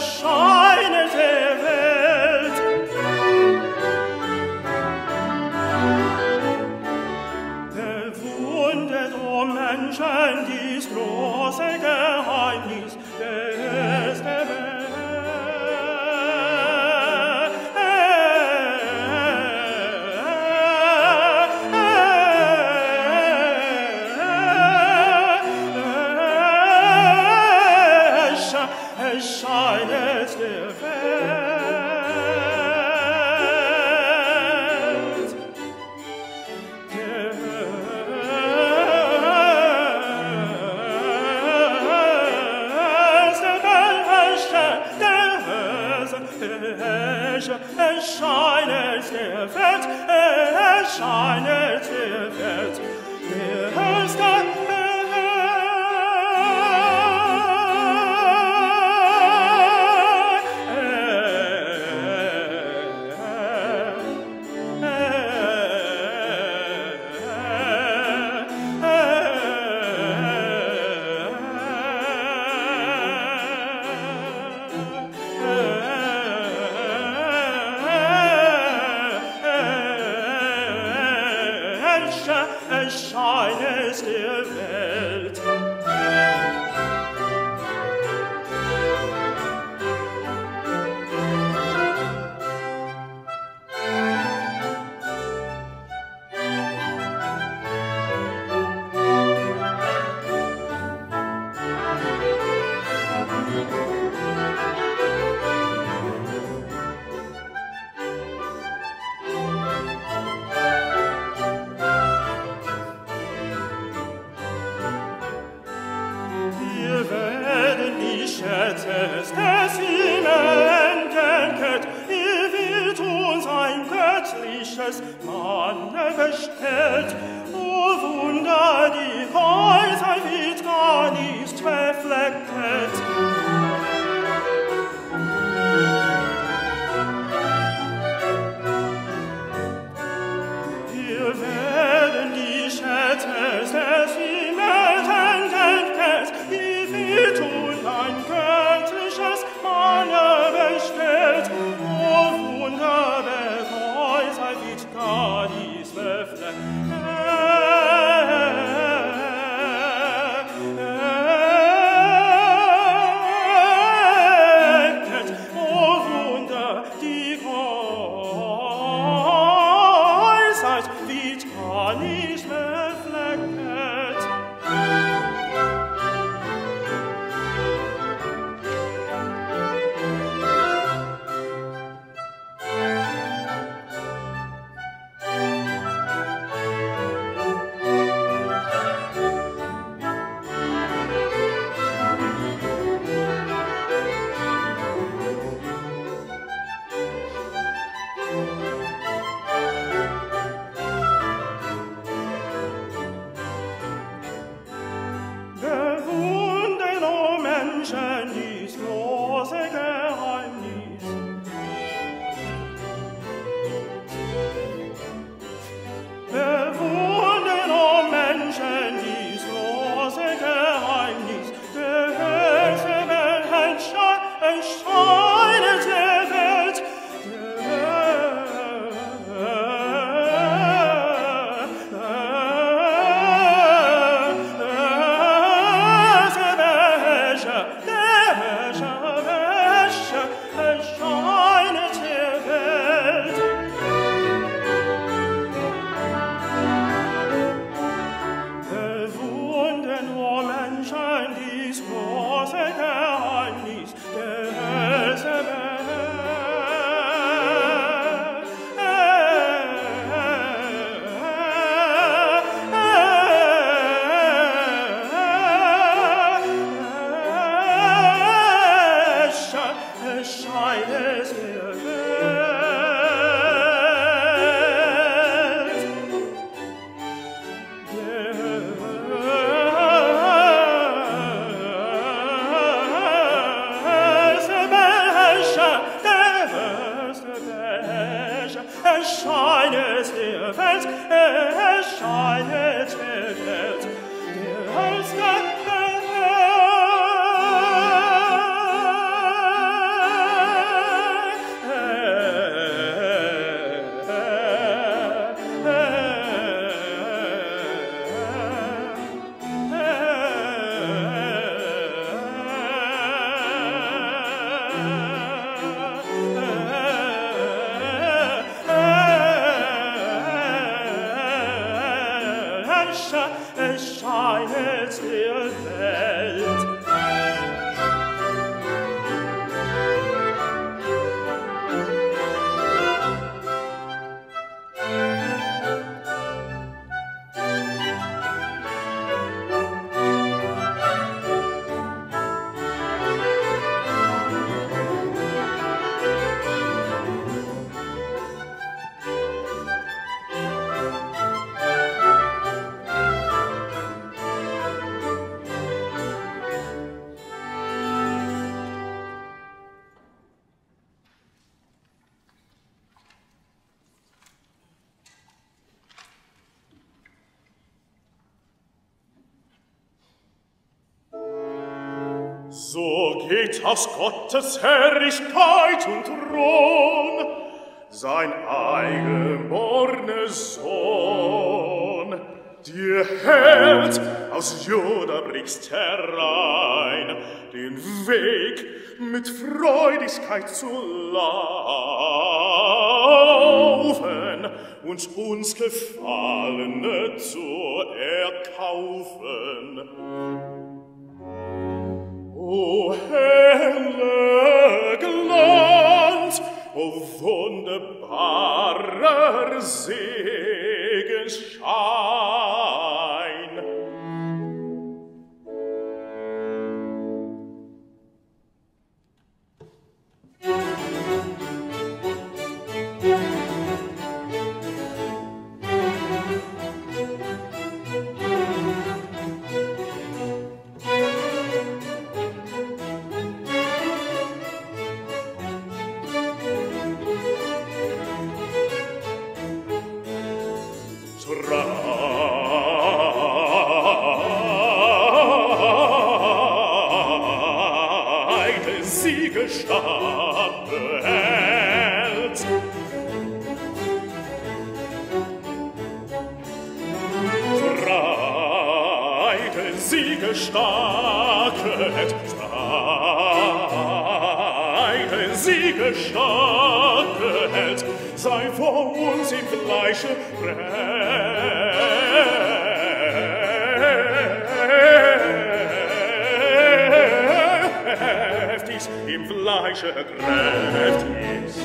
shine. erscheines der Welt. des Manne o Wunder, die erscheinet, er fällt, er erscheinet, er fällt, Seht aus Gottes Herrlichkeit und Thron sein eigenborne Sohn. Dir hält aus Juda brichst herein den Weg mit Freudigkeit zu laufen und uns Gefallene zu erkaufen. O helle Glanz, o wunderbarer Segenschein, sie gestaket, streiten sie gestaket, sei vor uns im Fleische brennt. im Fleische ergreift ist.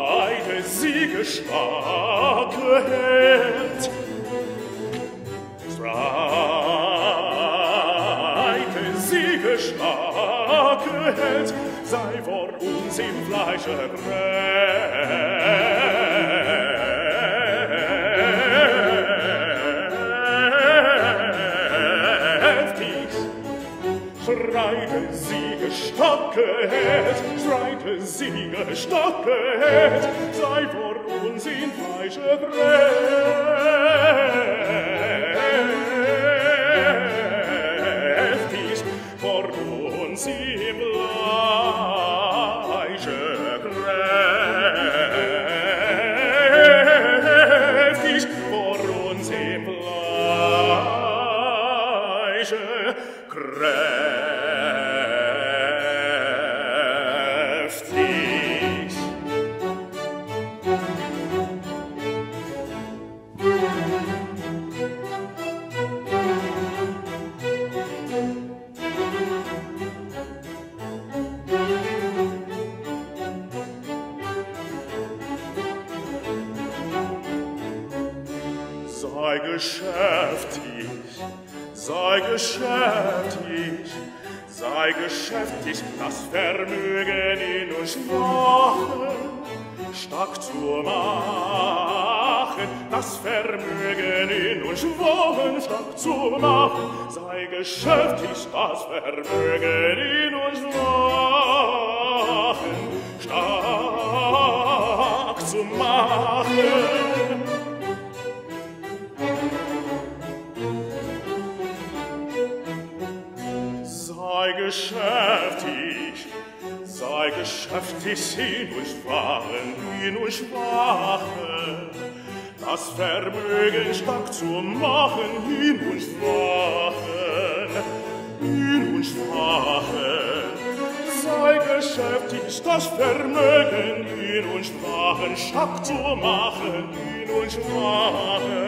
Schreite, siege, stark, behält. Streite, Siege, starke Held, sei vor uns im Fleische brennt. Streite, Siege, Stocke Held, Streite, Siege, starke sei vor sind falsche Brände. sei geschäftig das Vermögen in uns machen, stark zu machen. Sei geschäftig, sei geschäftig in uns wahren, in uns wahren, das Vermögen stark zu machen, hin und schwachen, hin und schwachen. Sei geschäftig, das Vermögen hin und schwachen, stark zu machen, hin und schwachen.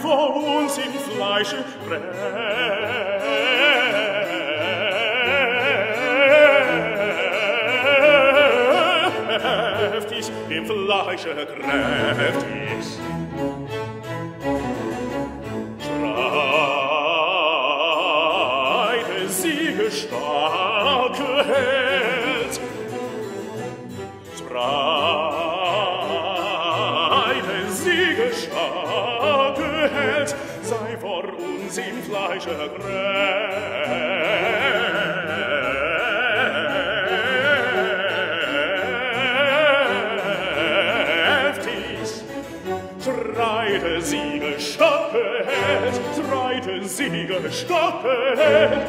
vor uns im Fleische kräftig, im Fleische kräftig. Streite, Siege, starke Held, Streite, Siege, starke Tage hält, sei vor uns im Fleische kräftig. Schreite, Siege, Stoppe hält, schreite, Siege, Stoppe hält,